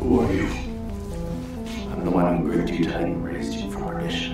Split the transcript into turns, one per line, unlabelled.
Who are you? I'm the one who gripped you tight and raised you from perdition.